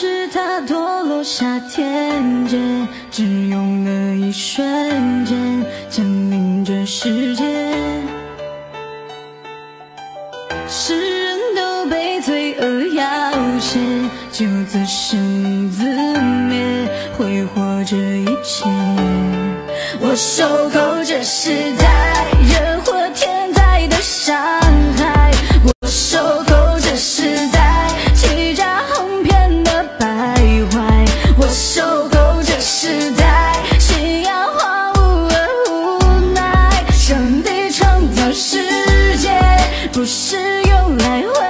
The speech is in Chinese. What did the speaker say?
是他堕落下天界，只用了一瞬间，降临这世界。世人都被罪恶要挟，就自生自灭，挥霍这一切。我受够这时代。不是用来坏